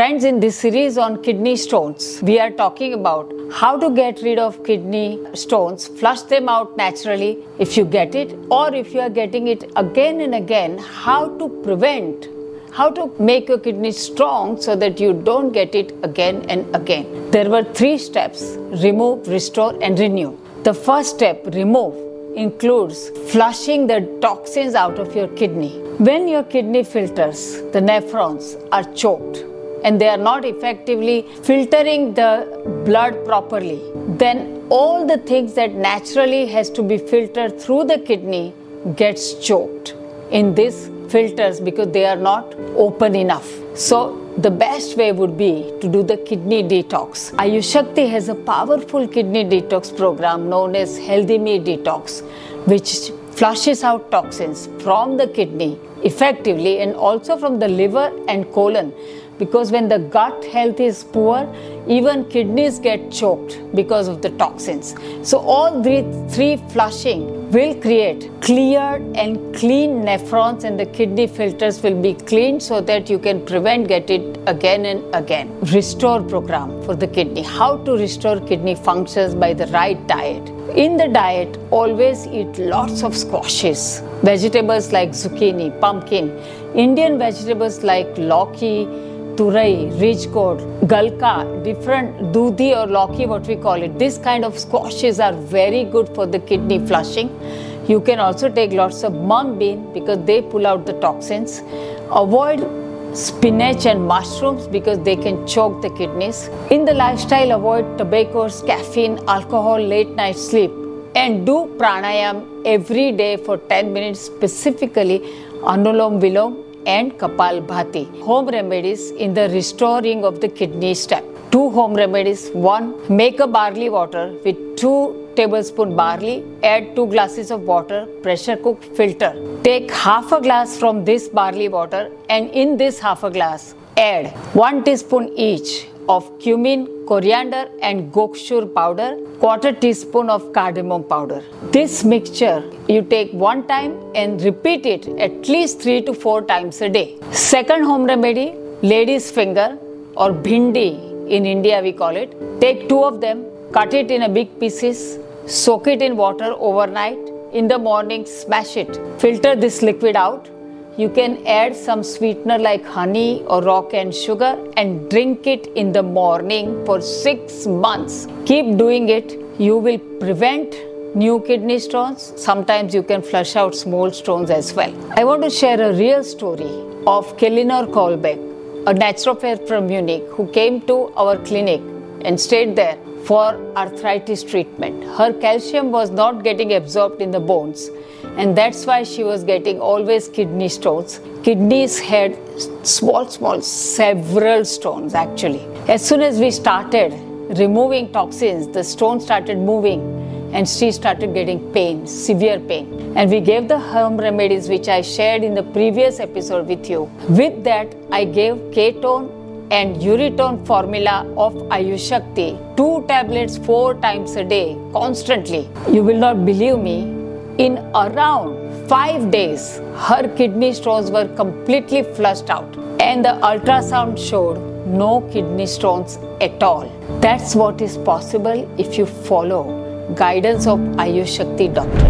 Friends, in this series on kidney stones, we are talking about how to get rid of kidney stones, flush them out naturally if you get it, or if you are getting it again and again, how to prevent, how to make your kidney strong so that you don't get it again and again. There were three steps remove, restore, and renew. The first step, remove, includes flushing the toxins out of your kidney. When your kidney filters, the nephrons are choked and they are not effectively filtering the blood properly, then all the things that naturally has to be filtered through the kidney gets choked in these filters because they are not open enough. So the best way would be to do the kidney detox. Ayushakti has a powerful kidney detox program known as Healthy Me Detox, which flushes out toxins from the kidney effectively and also from the liver and colon because when the gut health is poor even kidneys get choked because of the toxins. So all three, three flushing will create cleared and clean nephrons and the kidney filters will be cleaned so that you can prevent get it again and again. Restore program for the kidney. How to restore kidney functions by the right diet. In the diet always eat lots of squashes. Vegetables like zucchini pumpkin. Indian vegetables like lauki turai, ridge gourd, galka, different dudi or lauki, what we call it. This kind of squashes are very good for the kidney flushing. You can also take lots of mung bean because they pull out the toxins. Avoid spinach and mushrooms because they can choke the kidneys. In the lifestyle, avoid tobacco, caffeine, alcohol, late night sleep, and do pranayam every day for 10 minutes, specifically Anulom Vilom and Kapalbhati. Home remedies in the restoring of the kidney step. Two home remedies. One, make a barley water with two tablespoon barley, add 2 glasses of water, pressure cook, filter. Take half a glass from this barley water and in this half a glass add 1 teaspoon each of cumin, coriander and gokshur powder, quarter teaspoon of cardamom powder. This mixture you take one time and repeat it at least 3 to 4 times a day. Second home remedy, lady's finger or bhindi in India we call it. Take two of them, cut it in a big pieces, soak it in water overnight. In the morning, smash it. Filter this liquid out you can add some sweetener like honey or rock and sugar and drink it in the morning for six months. Keep doing it. You will prevent new kidney stones. Sometimes you can flush out small stones as well. I want to share a real story of Kelinor Kolbeck, a naturopath from Munich who came to our clinic and stayed there for arthritis treatment. Her calcium was not getting absorbed in the bones, and that's why she was getting always kidney stones. Kidneys had small, small, several stones actually. As soon as we started removing toxins, the stone started moving and she started getting pain, severe pain. And we gave the home remedies which I shared in the previous episode with you. With that, I gave ketone and uretone formula of Ayushakti, two tablets four times a day, constantly. You will not believe me, in around five days, her kidney stones were completely flushed out, and the ultrasound showed no kidney stones at all. That's what is possible if you follow guidance of Ayushakti doctor.